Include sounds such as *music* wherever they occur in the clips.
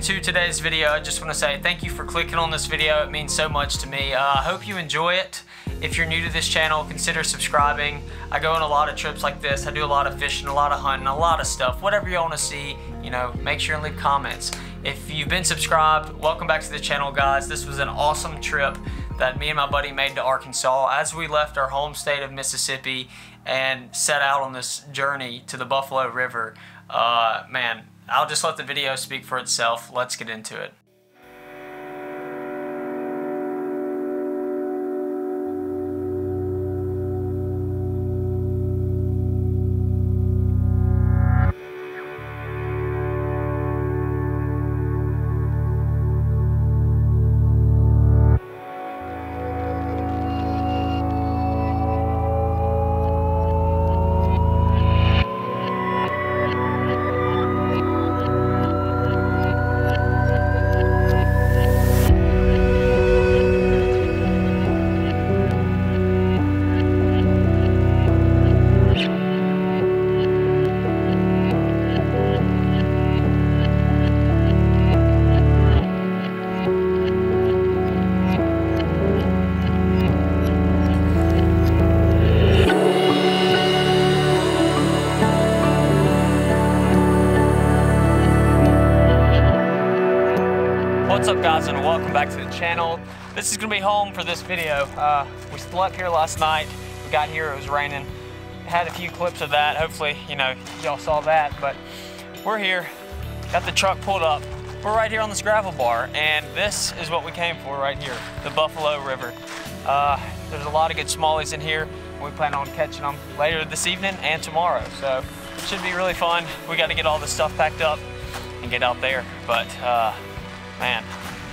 into today's video, I just want to say thank you for clicking on this video. It means so much to me. Uh, I hope you enjoy it. If you're new to this channel, consider subscribing. I go on a lot of trips like this. I do a lot of fishing, a lot of hunting, a lot of stuff. Whatever you want to see, you know, make sure and leave comments. If you've been subscribed, welcome back to the channel, guys. This was an awesome trip that me and my buddy made to Arkansas as we left our home state of Mississippi and set out on this journey to the Buffalo River. Uh, man, I'll just let the video speak for itself. Let's get into it. Guys and welcome back to the channel. This is gonna be home for this video. Uh, we slept here last night. We got here, it was raining. Had a few clips of that. Hopefully, you know, y'all saw that, but we're here. Got the truck pulled up. We're right here on this gravel bar and this is what we came for right here, the Buffalo River. Uh, there's a lot of good smallies in here. We plan on catching them later this evening and tomorrow. So it should be really fun. We got to get all this stuff packed up and get out there. But uh, man,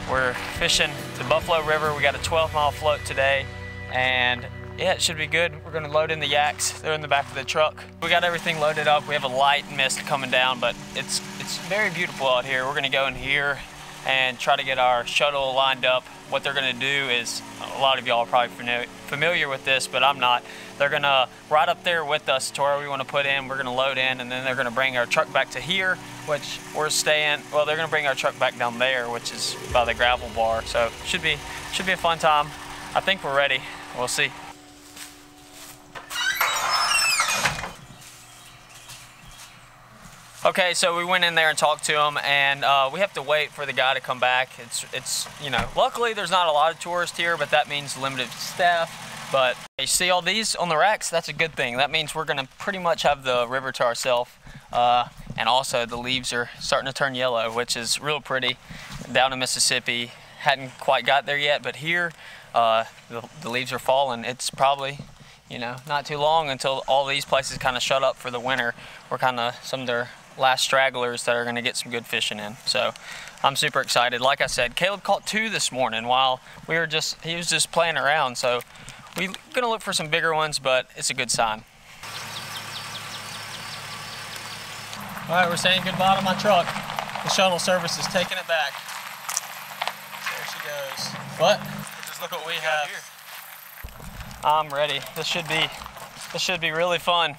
we're fishing the Buffalo River. We got a 12 mile float today and yeah, it should be good. We're gonna load in the yaks. They're in the back of the truck. We got everything loaded up. We have a light mist coming down, but it's it's very beautiful out here. We're gonna go in here and try to get our shuttle lined up. What they're gonna do is, a lot of y'all are probably familiar, with this, but I'm not. They're gonna ride up there with us to where we wanna put in. We're gonna load in and then they're gonna bring our truck back to here, which we're staying, well, they're gonna bring our truck back down there, which is by the gravel bar. So should be, should be a fun time. I think we're ready. We'll see. Okay, so we went in there and talked to him, and uh, we have to wait for the guy to come back. It's, it's, you know, luckily there's not a lot of tourists here, but that means limited staff. But you see all these on the racks? That's a good thing. That means we're gonna pretty much have the river to ourselves. Uh, and also the leaves are starting to turn yellow, which is real pretty. Down in Mississippi, hadn't quite got there yet, but here uh, the, the leaves are falling. It's probably you know, not too long until all these places kind of shut up for the winter. We're kind of some of their last stragglers that are going to get some good fishing in. So I'm super excited. Like I said, Caleb caught two this morning while we were just, he was just playing around. So we're going to look for some bigger ones, but it's a good sign. All right, we're saying goodbye to my truck. The shuttle service is taking it back. There she goes. What? Just look what we have. I'm ready. This should be, this should be really fun.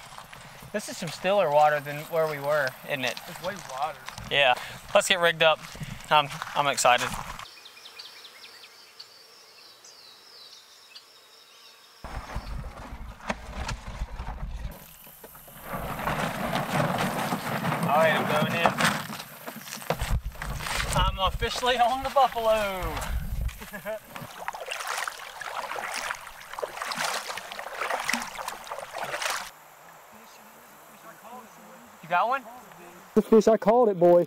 This is some stiller water than where we were, isn't it? It's way water. Yeah. Let's get rigged up. I'm, I'm excited. All right, I'm going in. I'm officially on the buffalo. *laughs* You got one? The fish, I called it, boy.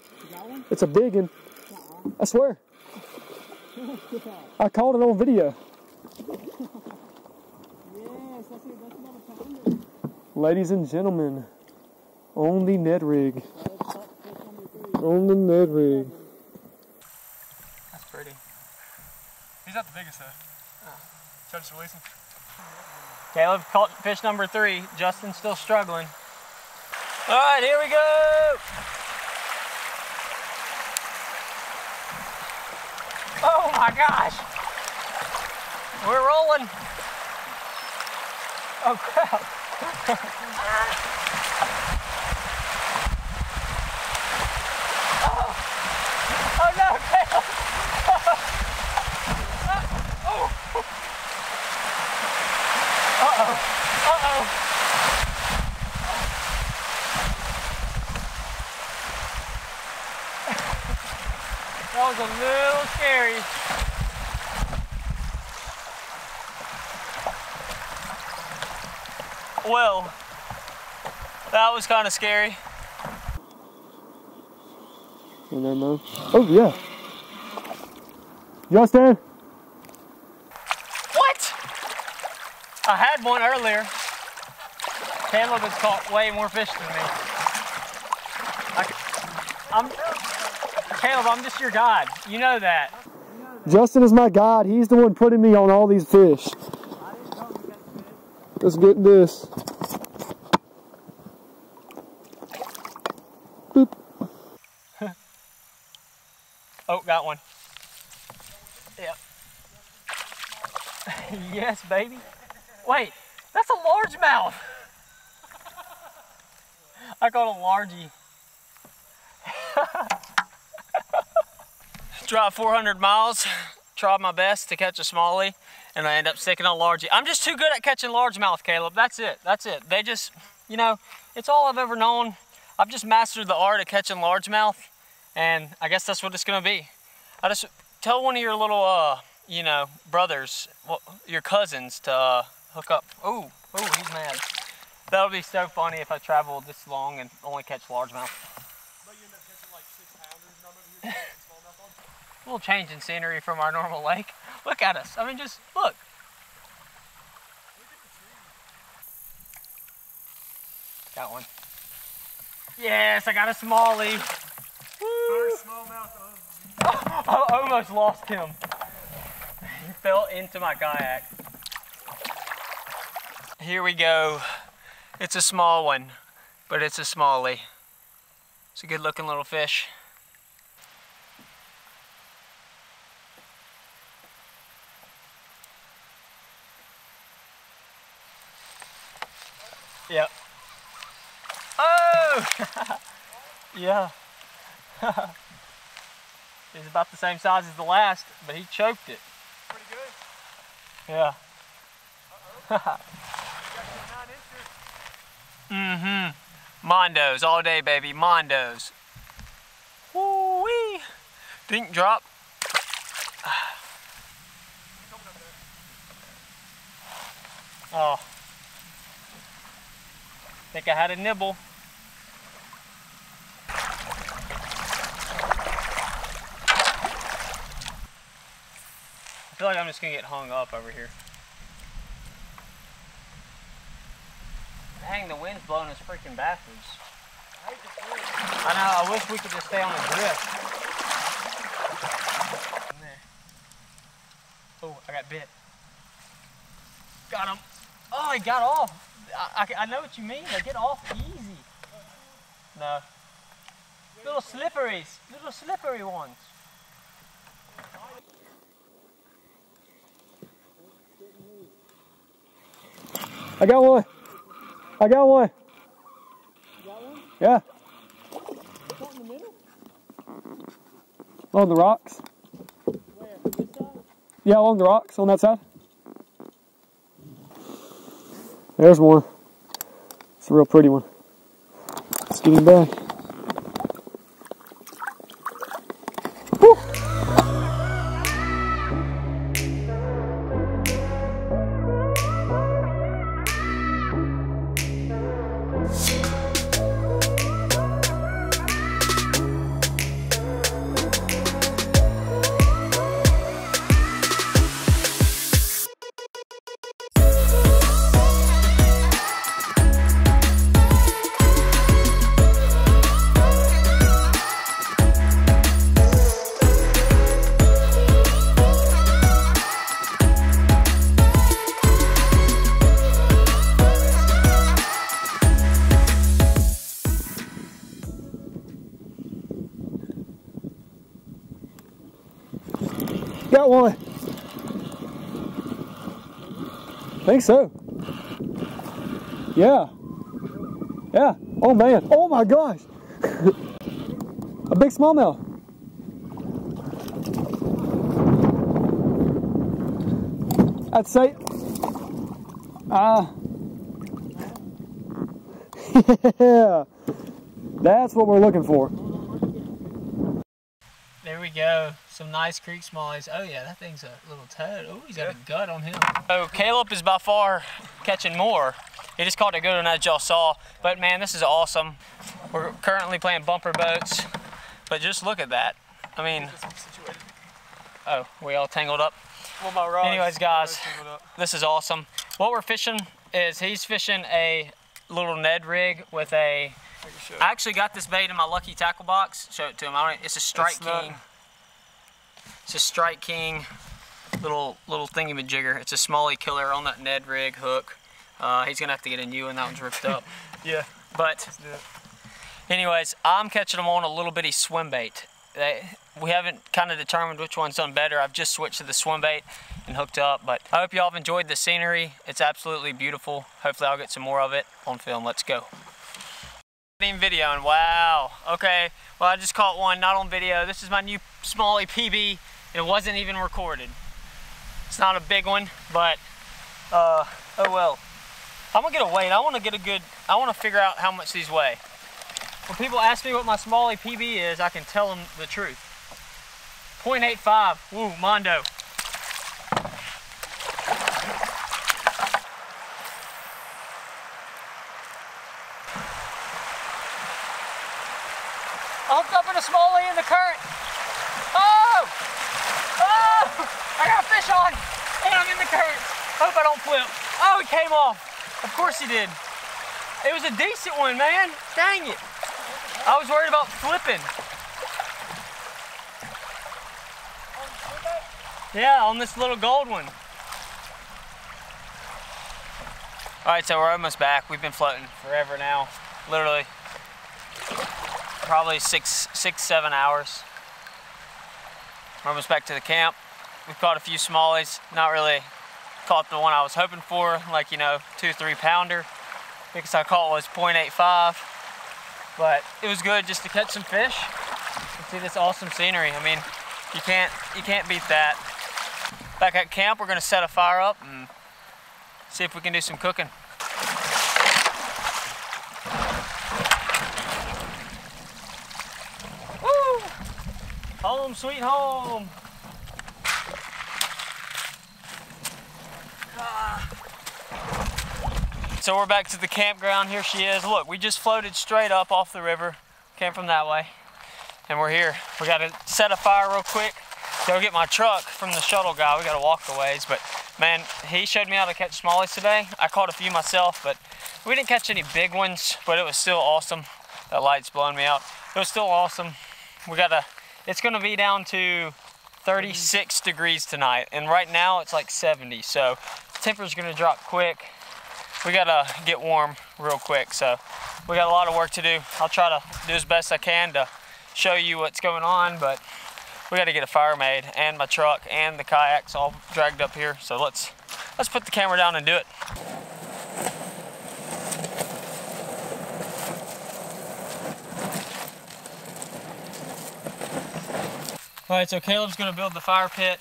It's a big one. I swear. I called it on video. Ladies and gentlemen, on the Ned rig. On the Ned rig. He's not the biggest though. Oh. Should I just release him? Caleb caught fish number three. Justin's still struggling. All right, here we go. Oh my gosh. We're rolling. Oh crap. *laughs* oh. oh no, was a little scary. Well, that was kind of scary. Oh, yeah. Justin! What? I had one earlier. Caleb has caught way more fish than me. I, am Caleb, I'm just your God. You know that. Justin is my God. He's the one putting me on all these fish. Let's get this. Boop. *laughs* oh, got one. Yep. *laughs* yes, baby. Wait, that's a largemouth. *laughs* I caught a largie. Drive 400 miles, tried my best to catch a smallie, and I end up sticking on largie. I'm just too good at catching largemouth, Caleb. That's it. That's it. They just, you know, it's all I've ever known. I've just mastered the art of catching largemouth, and I guess that's what it's gonna be. I just tell one of your little, uh, you know, brothers, well, your cousins, to uh, hook up. Ooh, ooh, he's mad. That would be so funny if I traveled this long and only catch largemouth. Little change in scenery from our normal lake. Look at us. I mean, just look. Got one. Yes, I got a smallie. First smallmouth of I almost lost him. He fell into my kayak. Here we go. It's a small one, but it's a smallie. It's a good looking little fish. Yep. Oh! *laughs* yeah. *laughs* He's about the same size as the last, but he choked it. pretty good. Yeah. *laughs* Got you a nine incher. Mm-hmm. Mondos all day, baby. Mondos. Woo wee. Dink drop. *sighs* Oh. Think I had a nibble. I feel like I'm just gonna get hung up over here. Dang, the wind's blowing us freaking backwards. I know, I wish we could just stay on the drift. Oh, I got bit. Got him. Oh, he got off. I, I, I know what you mean. They get off easy. No. Little slipperies. Little slippery ones. I got one. I got one. Yeah. On the rocks. Yeah, along the rocks on that side. There's one. It's a real pretty one. Let's get him back. Think so. Yeah. Yeah. Oh man. Oh my gosh. *laughs* A big smallmouth. I'd say. Ah. *laughs* yeah. That's what we're looking for. There we go. Some nice creek smallies. Oh yeah, that thing's a little toad. Oh, he's got a gut on him. So Caleb is by far catching more. He just caught a good one as y'all saw. But man, this is awesome. We're currently playing bumper boats. But just look at that. I mean, oh, we all tangled up. Well, my rods. Anyways, guys, rods tangled up. this is awesome. What we're fishing is he's fishing a little Ned rig with a. I can show. I actually got this bait in my lucky tackle box. Show it to him. I don't, it's a Strike It's not- King. It's a Strike King little little thingy majigger. It's a smallie killer on that Ned rig hook. Uh, he's gonna have to get a new one. That one's ripped up. *laughs* Yeah. But anyways, I'm catching them on a little bitty swim bait. They, we haven't kind of determined which one's done better. I've just switched to the swim bait and hooked up. But I hope y'all have enjoyed the scenery. It's absolutely beautiful. Hopefully I'll get some more of it on film. Let's go. Video and Wow. Okay. Well, I just caught one, not on video. This is my new Smallie PB. It wasn't even recorded. It's not a big one, but uh, oh well. I'm gonna get a weight. I want to get a good. I want to figure out how much these weigh. When people ask me what my Smallie PB is, I can tell them the truth. 0.85. Woo, Mondo. I hooked up in a Smallie in the current. Oh! Oh! I got a fish on, and I'm in the current. Hope I don't flip. Oh, he came off. Of course he did. It was a decent one, man. Dang it. I was worried about flipping. Yeah, on this little gold one. All right, so we're almost back. We've been floating forever now, literally. Probably six, six, seven hours. We're almost back to the camp. We've caught a few smallies. Not really caught the one I was hoping for, like, you know, two, three pounder. Because I caught was 0.85. But it was good just to catch some fish and see this awesome scenery. I mean, you can't you can't beat that. Back at camp, we're gonna set a fire up and see if we can do some cooking. Woo! Home sweet home. So we're back to the campground. Here she is. Look, we just floated straight up off the river. Came from that way. And we're here. We gotta set a fire real quick. Go get my truck from the shuttle guy. We gotta walk the ways. But man, he showed me how to catch smallies today. I caught a few myself, but we didn't catch any big ones, but it was still awesome. That light's blowing me out. It was still awesome. We gotta, it's gonna be down to 36 degrees tonight. And right now it's like 70. So temperature's gonna drop quick we gotta get warm real quick. So we got a lot of work to do. I'll try to do as best I can to show you what's going on, but we gotta get a fire made and my truck and the kayaks all dragged up here. So let's let's put the camera down and do it. All right, so Caleb's gonna build the fire pit.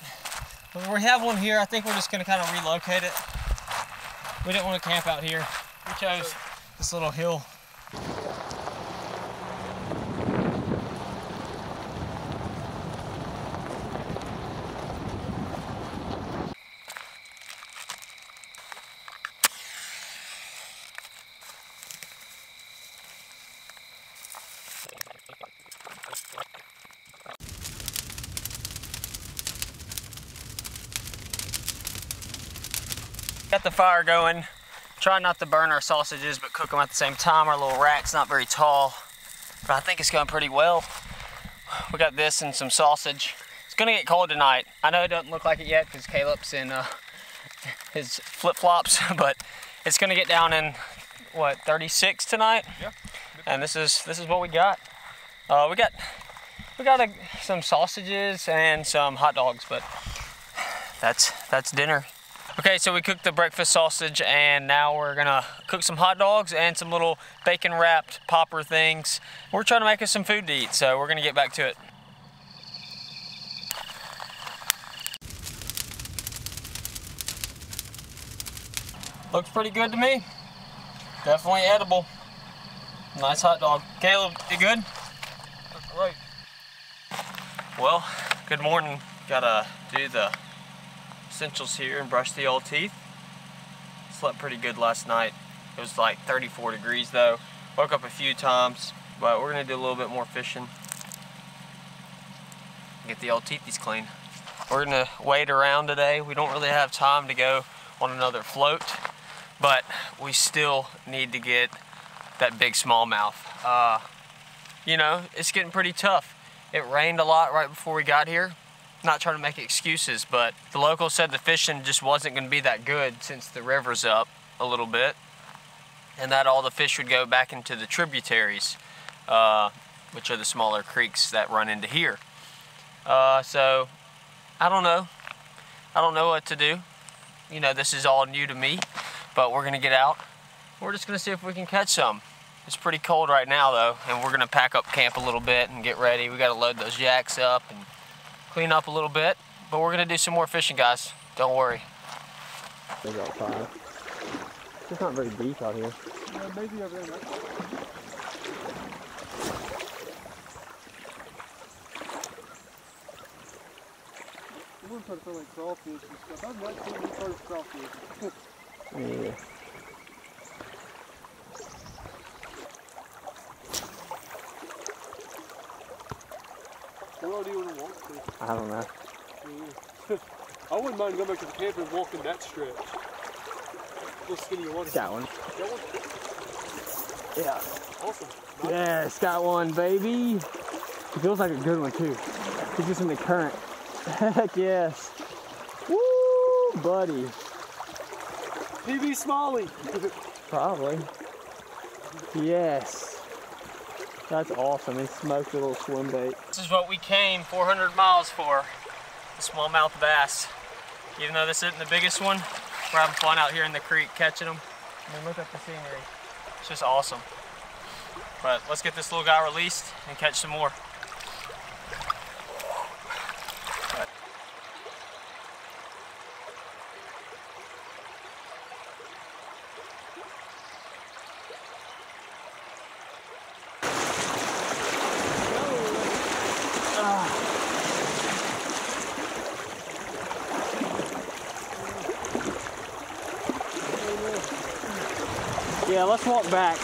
We have one here. I think we're just gonna kind of relocate it. We didn't want to camp out here. We chose this little hill. Got the fire going. Try not to burn our sausages, but cook them at the same time. Our little rack's not very tall, but I think it's going pretty well. We got this and some sausage. It's gonna get cold tonight. I know it doesn't look like it yet because Caleb's in uh, *laughs* his flip-flops, *laughs* but it's gonna get down in what 36 tonight. Yeah. And this is this is what we got. Uh, we got we got a, some sausages and some hot dogs, but that's that's dinner. Okay, so we cooked the breakfast sausage and now we're gonna cook some hot dogs and some little bacon wrapped popper things. We're trying to make us some food to eat, so we're gonna get back to it. Looks pretty good to me. Definitely edible. Nice hot dog. Caleb, you good? Right. Well, good morning. Gotta do the essentials here and brush the old teeth. Slept pretty good last night. It was like 34 degrees though. Woke up a few times, but we're gonna do a little bit more fishing. Get the old teethies clean. We're gonna wait around today. We don't really have time to go on another float, but we still need to get that big smallmouth. Uh, you know, it's getting pretty tough. It rained a lot right before we got here. Not trying to make excuses, but the locals said the fishing just wasn't going to be that good since the river's up a little bit, and that all the fish would go back into the tributaries, uh, which are the smaller creeks that run into here. Uh, so, I don't know. I don't know what to do. You know, this is all new to me, but we're going to get out. We're just going to see if we can catch some. It's pretty cold right now though, and we're gonna pack up camp a little bit and get ready. We gotta load those jacks up and clean up a little bit, but we're gonna do some more fishing, guys. Don't worry. They got five. It's not very deep out here. Yeah, maybe over there. I'm gonna try to find like crawfish and stuff. I've not seen any first crawfish. *laughs* Yeah. What do you want to walk to? I don't know. Yeah. I wouldn't mind going back to the camp and walking that stretch. Little skinny water. Got one. Got one? Yeah. Awesome. Yes, got one, baby. It feels like a good one too. It's just in the current. *laughs* Heck yes. Woo, buddy. PB Smallie. Probably. Yes. That's awesome. He smoked a little swim bait. This is what we came 400 miles for. The smallmouth bass. Even though this isn't the biggest one, we're having fun out here in the creek catching them. I mean, look at the scenery. It's just awesome. But let's get this little guy released and catch some more. Yeah, let's walk back.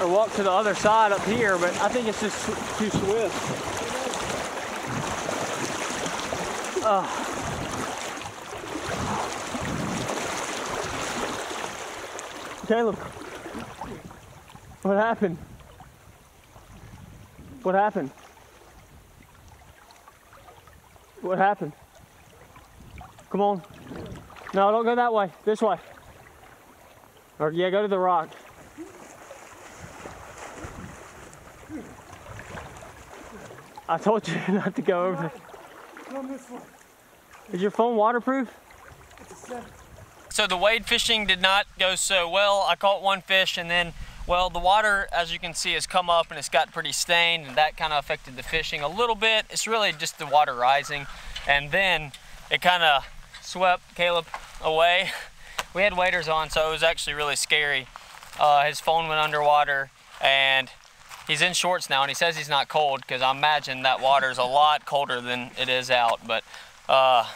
Or walk to the other side up here, but I think it's just too swift. Oh. Caleb, what happened? What happened? What happened? Come on. No, don't go that way. This way. Or yeah, go to the rock. I told you *laughs* not to go over. Come this way. Is your phone waterproof? It's a set. So the wade fishing did not go so well. I caught one fish and then, well, the water, as you can see, has come up and it's got pretty stained and that kind of affected the fishing a little bit. It's really just the water rising. And then it kind of swept Caleb away. *laughs* We had waders on, so it was actually really scary. Uh, his phone went underwater and he's in shorts now and he says he's not cold because I imagine that water is a lot colder than it is out. But uh,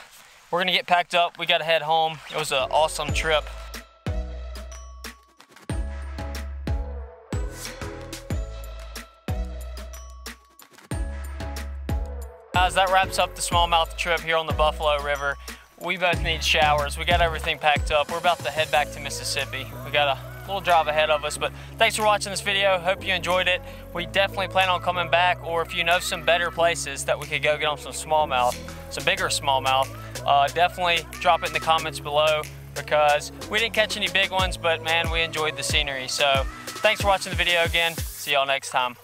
we're gonna get packed up. We gotta head home. It was an awesome trip. Guys, that wraps up the smallmouth trip here on the Buffalo River. We both need showers. We got everything packed up. We're about to head back to Mississippi. We got a little drive ahead of us, but thanks for watching this video. Hope you enjoyed it. We definitely plan on coming back, or if you know some better places that we could go get on some smallmouth, some bigger smallmouth, uh, definitely drop it in the comments below because we didn't catch any big ones, but man, we enjoyed the scenery. So thanks for watching the video again. See y'all next time.